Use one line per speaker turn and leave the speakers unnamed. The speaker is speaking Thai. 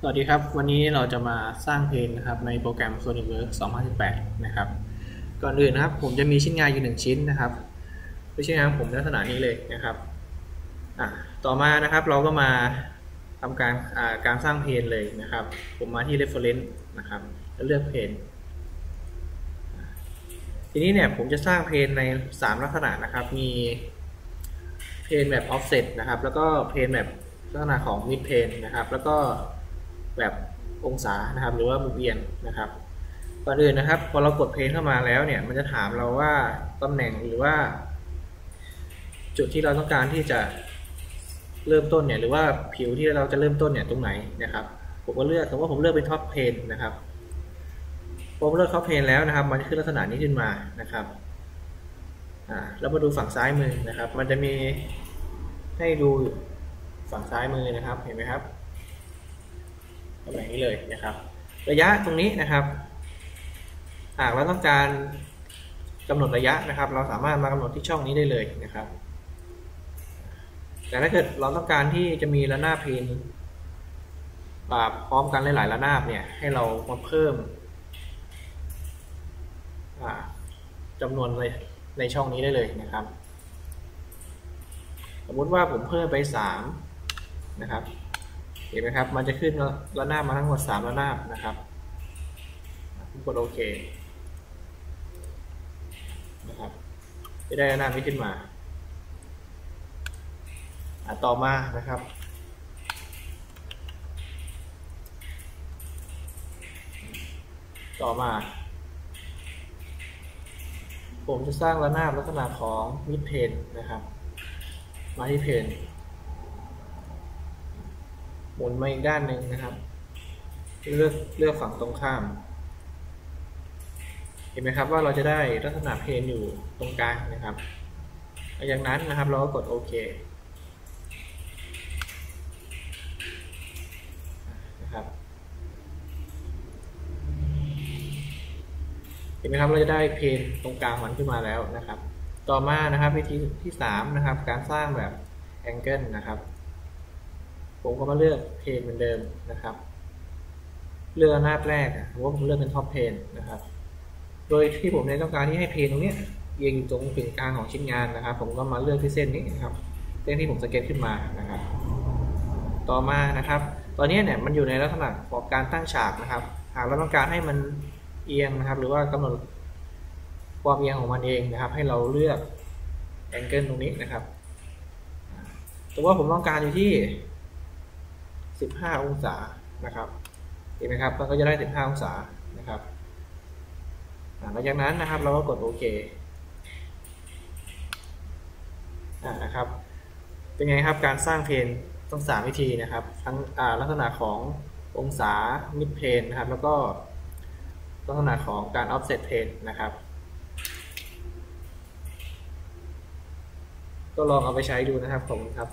สวัสดีครับ วันนี้เราจะมาสร้างเพลงนะครับในโปรแกรม SolidWorks 2018 นะครับ ก่อนอื่นนะครับผมจะมีชิ้นงานอยู่หนึ่งชิ้นนะครับเป็นชิ้นงานผมลักษณะนี้เลยนะครับอะต่อมานะครับเราก็มาทำการการสร้างเพลงเลยนะครับ ผมมาที่ reference นะครับแล้วเลือกเพลงทีนี้เนี่ยผมจะสร้างเพลงใน 3 ลักษณะนะครับ มีplane แบบ offset นะครับ แล้วก็ plane แบบลักษณะของ mid plane นะครับ แล้วก็ แบบองศานะครับ หรือว่ามุมเอียงนะครับก่อนอื่นนะครับ พอเรากด plane เข้ามาแล้วเนี่ย มันจะถามเราว่าตำแหน่งหรือว่า จุดที่เราต้องการที่จะเริ่มต้นเนี่ย หรือว่าผิวที่เราจะเริ่มต้นเนี่ยตรงไหนนะครับ ผมก็เลือกสมมติว่าผมเลือกเป็น top plane นะครับผมเลือก top plane แล้วนะครับ มันจะขึ้นลักษณะนี้ขึ้นมานะครับอ่าแล้วมาดูฝั่งซ้ายมือนะครับ มันจะมีให้ดูฝั่งซ้ายมือนะครับ เห็นไหมครับ ตำแหน่งนี้เลยนะครับ ระยะตรงนี้นะครับ หากเราต้องการกำหนดระยะนะครับ เราสามารถมากำหนดที่ช่องนี้ได้เลยนะครับ แต่ถ้าเกิดเราต้องการที่จะมีระนาบเพลงแบบพร้อมกันหลายๆระนาบเนี่ยให้เรามาเพิ่มจำนวนในในช่องนี้ได้เลยนะครับ สมมติว่าผมเพิ่มไปสามนะครับ เห็นไหมครับ มันจะขึ้นระนาบมาทั้งหมดสามระนาบนะครับกดโอเคนะครับจะได้ระนาบนี้ขึ้นมาต่อมานะครับต่อมา ผมจะสร้างระนาบลักษณะของมิดเพนนะครับ มาที่เพน หมุนมาอีกด้านหนึ่งนะครับ เลือกเลือกฝั่งตรงข้าม เห็นไหมครับว่าเราจะได้ลักษณะเพนอยู่ตรงกลางนะครับหลังจากนั้นนะครับเราก็กดโอเคนะครับเห็นไหมครับเราจะได้ plane ตรงกลางมันขึ้นมาแล้วนะครับ ต่อมานะครับวิธีที่3นะครับการสร้างแบบ angle นะครับ ผมก็มาเลือก plane เหมือนเดิมนะครับ เลือกหน้าแรกผมว่าผมเลือกเป็น top plane นะครับ โดยที่ผมในต้องการที่ให้ plane ตรงนี้เอียงตรงกึ่งกลางของชิ้นงานนะครับ ผมก็มาเลือกที่เส้นนี้นะครับ เส้นที่ผมสเก็ตขึ้นมานะครับ ต่อมานะครับ ตอนนี้เนี่ยมันอยู่ในลักษณะของการตั้งฉากนะครับ หากเราต้องการให้มันเอียงนะครับ หรือว่ากำหนดความเอียงของมันเองนะครับ ให้เราเลือกแองเกิลตรงนี้นะครับแต่ว่าผมต้องการอยู่ที่ 15 องศานะครับเห็นไหมครับมันก็จะได้ 15 องศานะครับหลังจากนั้นนะครับเราก็กดโอเคนะครับ เป็นไงครับการสร้างเพนต้องสามวิธีนะครับ ทั้งลักษณะขององศามิดเพนนะครับ แล้วก็ลักษณะของการ offset เพนนะครับ ก็ลองเอาไปใช้ดูนะครับผมครับ